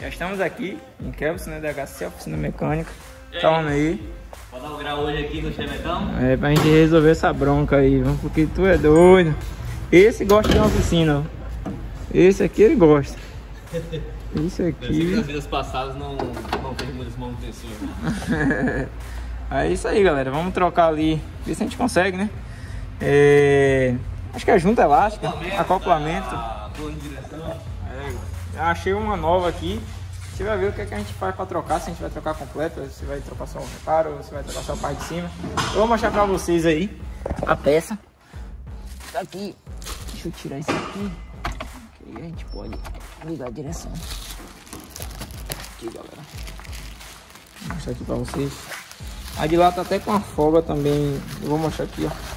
Já estamos aqui em Kelps, né? DHC, oficina mecânica. Calma aí. Pode dar um grau hoje aqui no Chevetão? É, pra gente resolver essa bronca aí, viu? porque tu é doido. Esse gosta de uma oficina, ó. Esse aqui ele gosta. Isso Eu sei que aqui. nas vidas passadas não, não teve muitas manutenções. né? É isso aí, galera. Vamos trocar ali. Ver se a gente consegue, né? É... Acho que é junta elástica, acoplamento. tá, achei uma nova aqui. Você vai ver o que, é que a gente faz pra trocar, se a gente vai trocar completa, se vai trocar só um reparo, se vai trocar só a parte de cima. Eu vou mostrar pra vocês aí a peça. Tá aqui. Deixa eu tirar isso aqui. Que aí a gente pode ligar a direção. Aqui, galera. Vou mostrar aqui pra vocês. A de lá tá até com a folga também. Eu vou mostrar aqui, ó.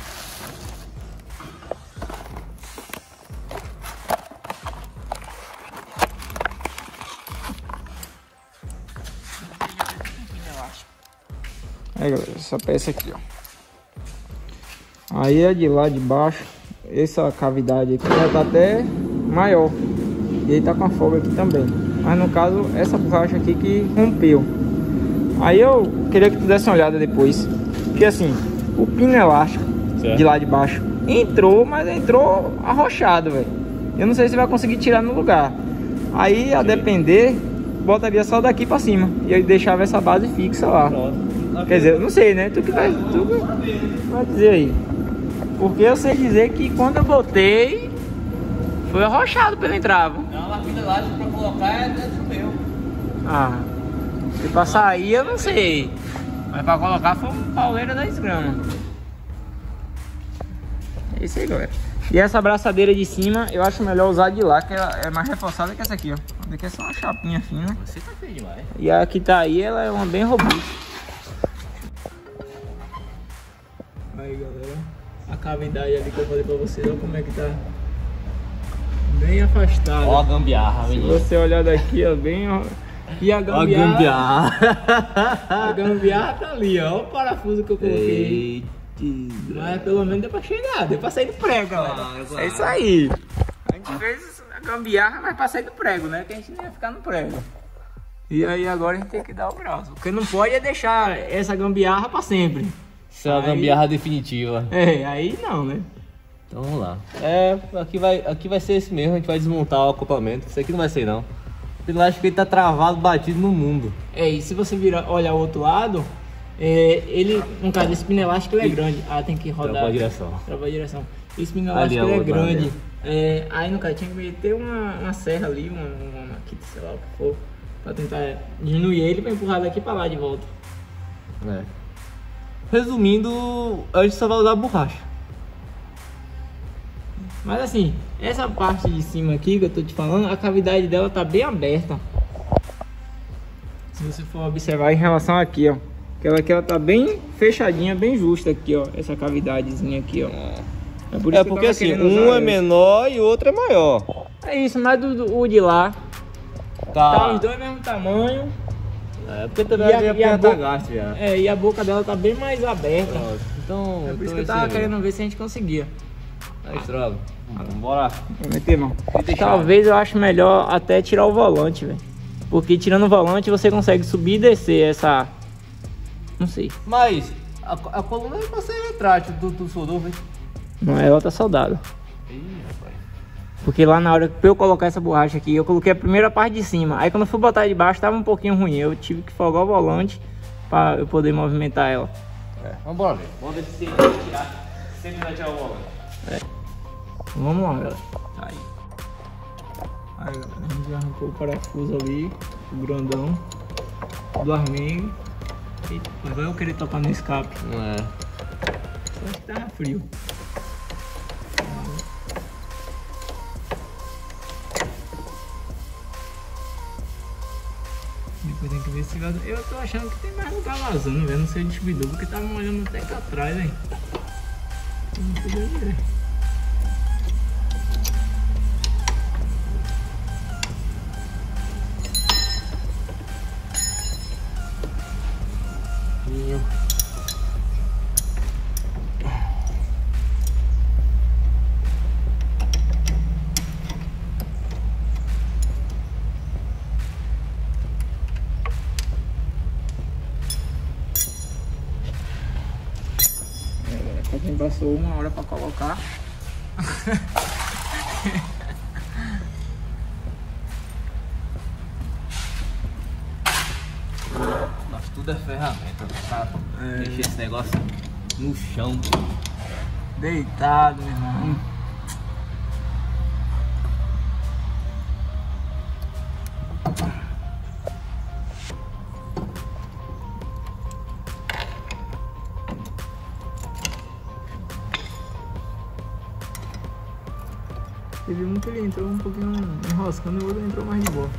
Essa peça aqui, ó. Aí é de lá de baixo, essa cavidade aqui já tá até maior. E aí tá com a folga aqui também. Mas no caso, essa borracha aqui que rompeu. Aí eu queria que tu desse uma olhada depois. Porque assim, o pino elástico Certo. de lá de baixo entrou, mas entrou arrochado, velho. Eu não sei se vai conseguir tirar no lugar. Aí, a depender, botaria só daqui pra cima. E aí deixava essa base fixa lá. Pronto. Quer dizer, eu não sei, né? Tu que vai, tu que vai dizer aí. Porque eu sei dizer que quando eu botei, foi arrochado pelo entravo. Não, a vida elástica pra colocar é dentro meu. Ah, se pra sair eu não sei. Mas pra colocar foi um pauleira 10 gramas. É isso aí, galera. E essa abraçadeira de cima, eu acho melhor usar de lá, que ela é mais reforçada que essa aqui, ó. Essa daqui é só uma chapinha fina. Você tá feio demais. E a que tá aí, ela é uma bem robusta. Aí, galera. A cavidade ali que eu falei pra vocês, olha como é que tá. Bem afastada. Ó a gambiarra, Se menino. você olhar daqui, ó, bem... E a Ó a gambiarra... gambiarra. A gambiarra tá ali, ó. Olha o parafuso que eu coloquei. Eita. Mas pelo menos deu pra chegar, deu pra sair do prego, galera. Claro, claro. É isso aí. A gente fez a gambiarra, mas pra sair do prego, né? Que a gente não ia ficar no prego. E aí agora a gente tem que dar o braço. O que não pode é deixar essa gambiarra pra sempre. Isso é a Aí- gambiarra definitiva. É, aí não, né? Então vamos lá. É, aqui vai, aqui vai ser esse mesmo, a gente vai desmontar o acoplamento. Isso aqui não vai ser não. Eu acho que ele tá travado, batido no mundo. É, e se você virar, olhar o outro lado, é, ele, no caso, esse pino elástico ele é grande. Ah, tem que rodar. Trava a direção. Trava a direção. Esse Ali elástico é ele é grande. É, aí no caso tinha que meter uma, uma serra ali, uma, uma maquita, sei lá o que for, pra tentar diminuir ele pra empurrar daqui pra lá de volta. É. Resumindo, a gente só vai usar a borracha. Mas assim, essa parte de cima aqui que eu tô te falando, a cavidade dela tá bem aberta. Se você for observar em relação aqui, ó. Que ela aqui ela tá bem fechadinha, bem justa aqui, ó. Essa cavidadezinha aqui, ó. É, por isso É porque assim, um é esse. menor e o outro é maior. É isso, mas do, do- o de lá tá Tá. os dois mesmo tamanho. É, porque também E a- e a tá boca- gasto já. É, e a boca dela tá bem mais aberta. Pronto. Então, É por isso então que eu tava querendo ver se a gente conseguia. Aí, droga. Bora. Vou meter mão. deixar. Talvez eu acho melhor até tirar o volante, velho. Porque tirando o volante você consegue subir e descer essa. Não sei. Mas, a, a coluna é pra ser retrátil do, do soldou, velho. Não é outra soldada. Porque lá na hora pra eu colocar essa borracha aqui, eu coloquei a primeira parte de cima. Aí quando eu fui botar de baixo tava um pouquinho ruim. Eu tive que folgar o volante pra eu poder movimentar ela. É, vambora ver. Vamos ver se vai tirar. Se ele vai tirar o volante. Vamos lá, galera. Aí. Aí, galera. A gente já arrancou o parafuso ali, o grandão do armengo. Eita, agora eu querer tocar no escape. Não é. Só acho que tava frio. Depois tem que ver se vaza. Eu tô achando que tem mais lugar vazando, velho. Não sei o distribuidor, porque tava molhando até cá atrás, velho. Não podia ver. Passou uma hora pra colocar. Tudo é ferramenta, sabe? Deixa esse negócio no chão. Deitado, meu irmão. Teve um que ele entrou um pouquinho enroscando e o outro entrou mais de boa.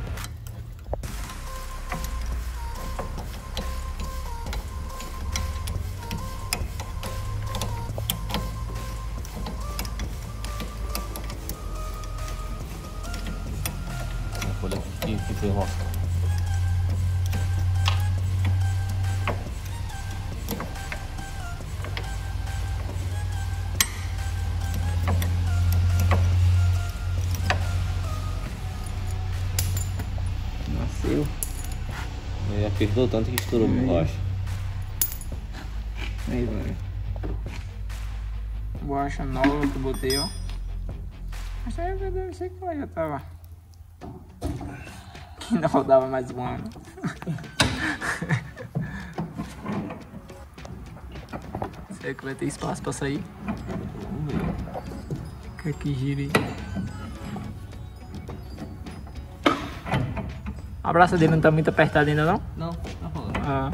Ele apertou tanto que estourou por baixo. Aí, velho. Borracha nova que eu botei, ó. Mas aí eu deve ser que ela já tava. Que não rodava mais um ano. Será que vai ter espaço pra sair? Vamos ver. Quer que gire aí. A braça dele não tá muito apertada ainda não? Não, tá falando. Ah.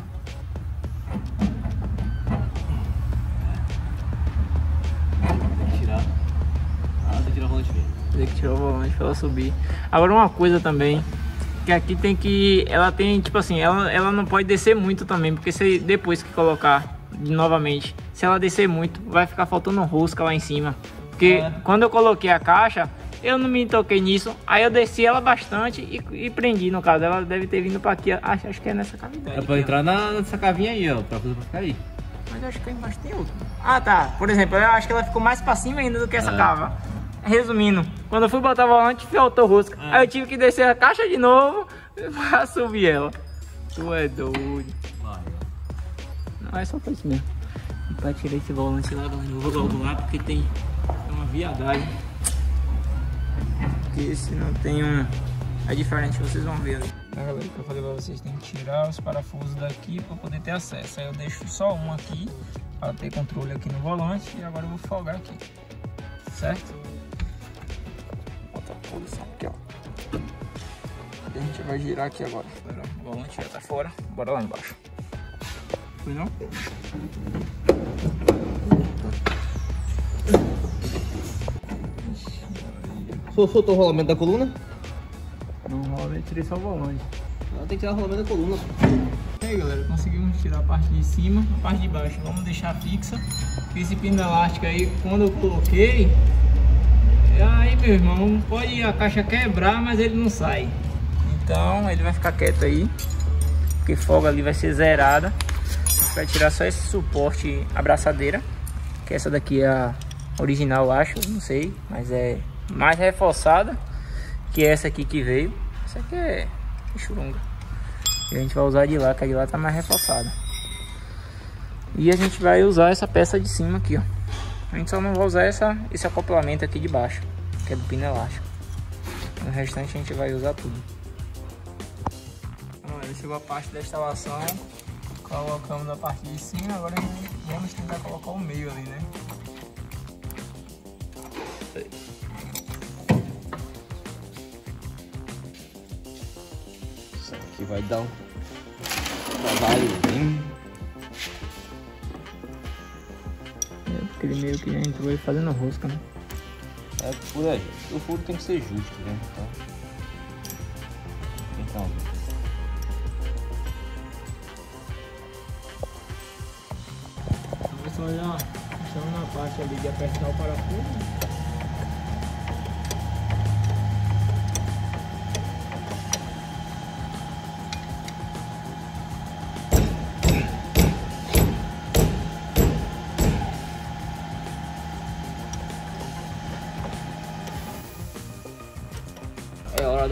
Tem que tirar. Ah, tem que tirar o volante. Tem que tirar o volante pra ela subir. Agora uma coisa também, que aqui tem que. Ela tem, tipo assim, ela, ela não pode descer muito também, porque se depois que colocar novamente, se ela descer muito, vai ficar faltando rosca lá em cima. Porque É. quando eu coloquei a caixa, eu não me toquei nisso. Aí eu desci ela bastante e, e prendi, no caso. Ela deve ter vindo pra aqui. Acho, acho que é nessa cavidade. É aqui, pra ó. entrar na, nessa cavinha aí, ó. Pra coisa pra ficar aí. Mas eu acho que aí embaixo tem outro. Ah, tá. Por exemplo, eu acho que ela ficou mais pra cima ainda do que essa É. cava. Resumindo, quando eu fui botar o volante, faltou rosca. É. Aí eu tive que descer a caixa de novo pra subir ela. Tu é doido. Vai. Não, é só pra isso mesmo. E pra tirar esse volante lá, galera, eu vou logo lá porque tem uma viadagem. Esse não tem um... É diferente, vocês vão ver. Tá, galera, que eu falei pra vocês, tem que tirar os parafusos daqui pra poder ter acesso. Aí eu deixo só um aqui, para ter controle aqui no volante. E agora eu vou folgar aqui. Certo? Bota a posição aqui, ó. A gente vai girar aqui agora. O volante já tá fora. Bora lá embaixo. Foi não? Soltou o rolamento da coluna? Não rola, eu tirei só o volante. Ela tem que tirar o rolamento da coluna. E aí galera, conseguimos tirar a parte de cima, a parte de baixo vamos deixar fixa. Esse pino elástico aí, quando eu coloquei, aí meu irmão, pode a caixa quebrar, mas ele não sai. Então ele vai ficar quieto aí, porque folga ali vai ser zerada. A gente vai tirar só esse suporte, a braçadeira, que essa daqui é a original, eu acho, não sei, mas é mais reforçada que essa aqui que veio. Essa aqui é churunga. E a gente vai usar de lá, que a de lá tá mais reforçada. E a gente vai usar essa peça de cima aqui, ó. A gente só não vai usar essa, esse acoplamento aqui de baixo, que é do pino elástico. O restante a gente vai usar tudo. Olha, chegou a parte da instalação. Colocamos na parte de cima, agora a vamos tentar colocar o meio ali, né? Vai dar um trabalho. É, porque ele meio que já entrou aí fazendo rosca, né? É por aí. O furo tem que ser justo, né? Então. Então. Vamos estamos na parte ali de apertar o parafuso.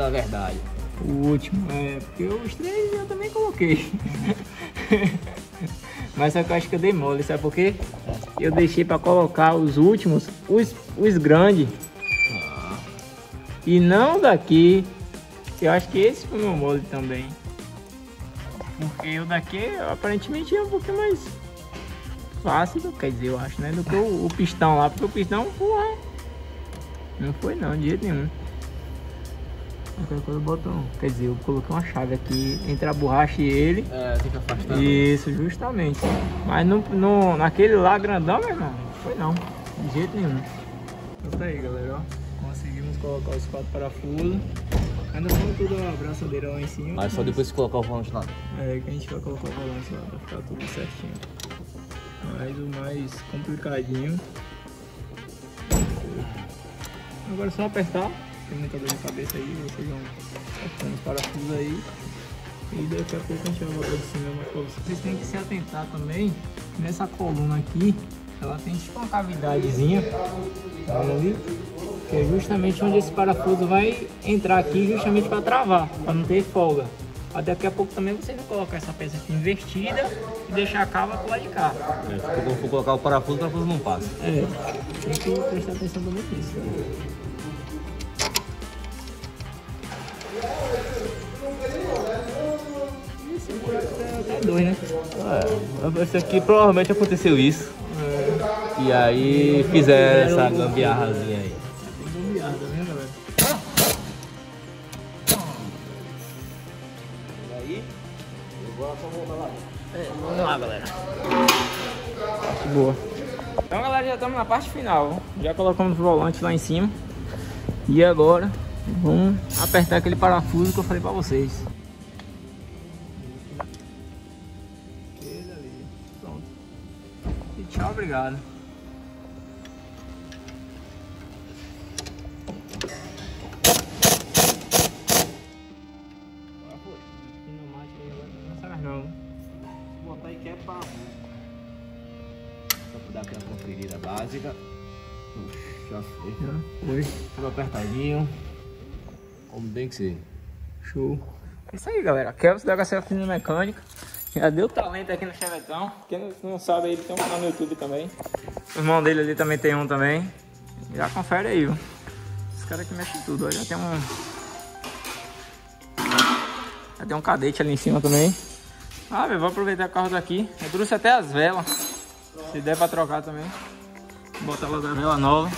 Da verdade. O último, é, porque os três eu também coloquei. Mas só que eu acho que eu dei mole, sabe por quê? eu deixei para colocar os últimos, os, os grandes. E não daqui. Eu acho que esse foi o meu molde também. Porque o daqui aparentemente é um pouquinho mais fácil, quer dizer, eu acho, né? Do que o, o pistão lá, porque o pistão, porra, não foi não, de jeito nenhum. Qualquer coisa eu boto, quer dizer, eu coloquei uma chave aqui entre a borracha e ele. É, tem que afastar. Isso, justamente. Mas no, no, naquele lá grandão, meu irmão, foi não, de jeito nenhum. Então tá aí, galera, ó. Conseguimos colocar os quatro parafusos. Ainda falta tudo a braçadeira lá em cima. Mas só depois que colocar o volante lá. É, que a gente vai colocar o volante lá pra ficar tudo certinho. Mas o mais complicadinho. Agora é só apertar. Tem muita dor de cabeça aí, vocês vão apertando os parafusos aí. E daqui a pouco a gente vai voltar de cima mais pra vocês. Vocês têm que se atentar também nessa coluna aqui. Ela tem tipo uma cavidadezinha. Ali? Que é justamente onde esse parafuso vai entrar aqui, justamente para travar, para não ter folga. Aí daqui a pouco também vocês vão colocar essa peça aqui invertida e deixar a cava pro lado de cá. É, se for colocar o parafuso, o parafuso não passa. É, tem que prestar atenção também nisso. Dois, né? É, esse aqui provavelmente aconteceu isso. E aí fizeram essa gambiarrazinha aí. Gambiarra, galera? aí, eu vou lá. É, vamos lá, galera. Boa. Então, galera, já estamos na parte final. Já colocamos o volante lá em cima. E agora, vamos apertar aquele parafuso que eu falei pra vocês. Conferida básica. Já foi. Já foi. Tudo apertadinho. Como tem que ser. Show. É isso aí, galera. Kelvis da HC Oficina Mecânica. Já deu talento aqui no Chevetão. Quem não, sabe, ele tem um canal no YouTube também. O irmão dele ali também tem um também. Já confere aí, viu? Esse cara aqui mexe tudo. ó. Já tem um... Já tem um cadete ali em cima também. Ah, velho, vou aproveitar o carro daqui. Eu trouxe até as velas. Se der pra trocar também. Vou botar logo a vela nova.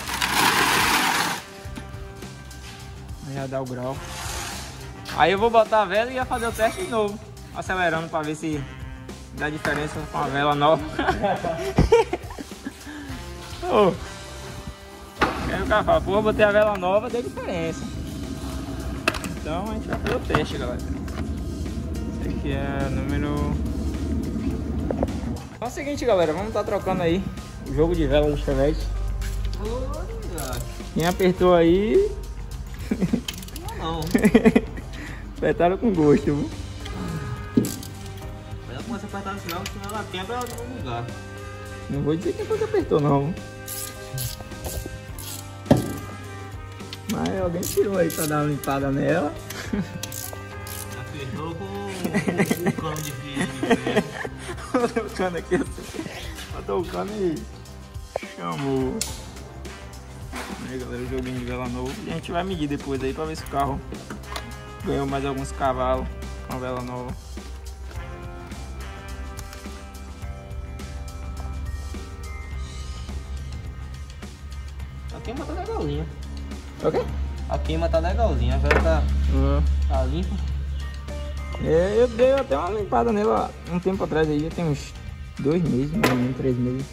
Já dá o grau. Aí eu vou botar a vela e ia fazer o teste de novo. Acelerando pra ver se dá diferença com a vela nova. Ô. Aí o cara fala, pô, botei a vela nova, deu diferença. Então a gente vai fazer o teste, galera. Esse aqui é número... Então é o seguinte, galera, vamos estar trocando aí o jogo de vela do Chevette. Quem apertou aí, Não, não. apertaram com gosto, viu? A apertar no final, senão ela quebra no lugar. Não vou dizer quem foi que apertou não. Mas alguém tirou aí pra dar uma limpada nela. Apertou com o cano de fio. Botou o cano aqui assim. Botou o cano e chamou. Aí galera, o joguinho de vela novo. E a gente vai medir depois aí pra ver se o carro ganhou mais alguns cavalos com a vela nova. Queima tá legalzinha. Ok? A queima tá legalzinha, a vela tá, tá limpa. É, eu dei até uma limpada nela um tempo atrás aí, já tem uns dois meses, mais ou menos, três meses.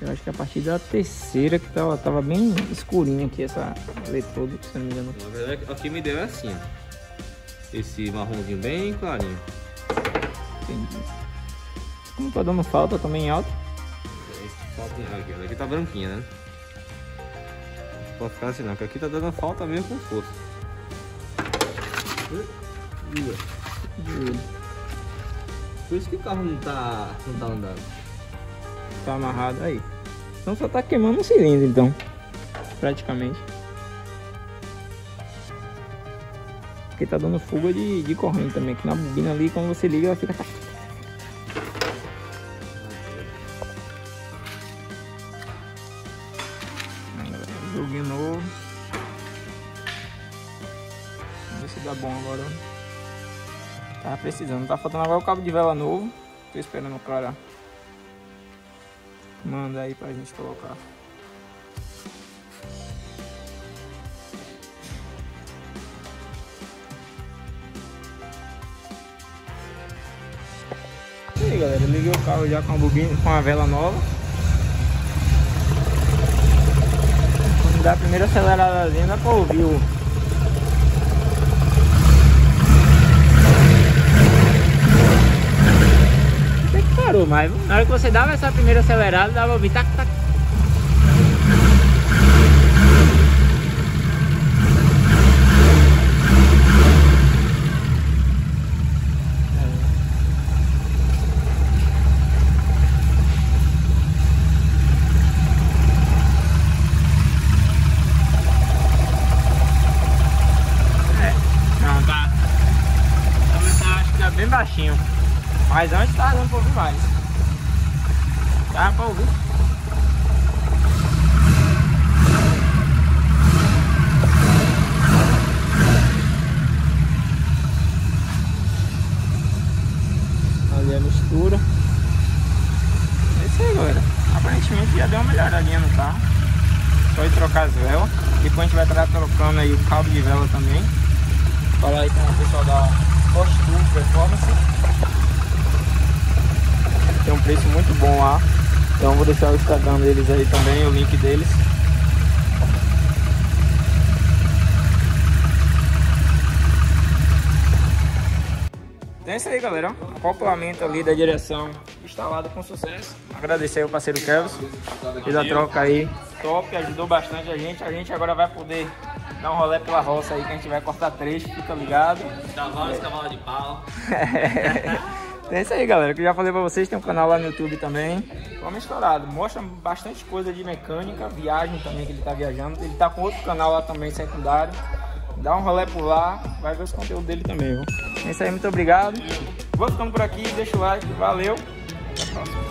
Eu acho que a partir da terceira que tava, tava bem escurinha aqui essa eletrodo, se não me engano. Na verdade, a que me deu é assim, ó. Esse marronzinho bem clarinho. Entendi. Como tá dando falta também alto. Falta- Aqui, aqui tá branquinha, né? Não pode ficar assim não, porque aqui tá dando falta mesmo com força. Por isso que o carro não tá, não tá andando. Tá amarrado aí. Então só tá queimando o cilindro então. Praticamente. Porque tá dando fuga de, de corrente também. Aqui na bobina ali, quando você liga, ela fica. Dá bom agora. Tava precisando. Tá faltando agora o cabo de vela novo. Tô esperando o cara. Manda aí pra gente colocar. E aí galera, liguei o carro já com a bobina, com a vela nova. Quando dá a primeira aceleradazinha dá pra ouvir o mas na hora que você dava essa primeira acelerada, dava ouvir tac, tac. É, tá. Que tá bem baixinho. Mas antes tá dando pra ouvir mais. Tá pra ouvir. Ali a mistura. É isso aí, galera. Aparentemente já deu uma melhoradinha no carro. Só ir trocar as velas. Depois a gente vai estar trocando aí o cabo de vela também. Falar aí com o pessoal da Costume Performance tem um preço muito bom lá. Então vou deixar o Instagram deles aí também, o link deles. Então é isso aí, galera. Acoplamento ali da direção instalado com sucesso. Agradecer ao parceiro Kevin. Fez a troca aí. Top, ajudou bastante a gente. A gente agora vai poder dar um rolê pela roça aí que a gente vai cortar trecho, fica ligado. Cavalo, é. cavalo de pau. É isso aí, galera. Que eu já falei pra vocês, tem um canal lá no YouTube também. Vamos estourado. Mostra bastante coisa de mecânica, viagem também que ele tá viajando. Ele tá com outro canal lá também, secundário. Dá um rolê por lá, vai ver os conteúdos dele também, viu? É isso aí, muito obrigado. Vou ficando por aqui, deixa o like, valeu. Até a próxima.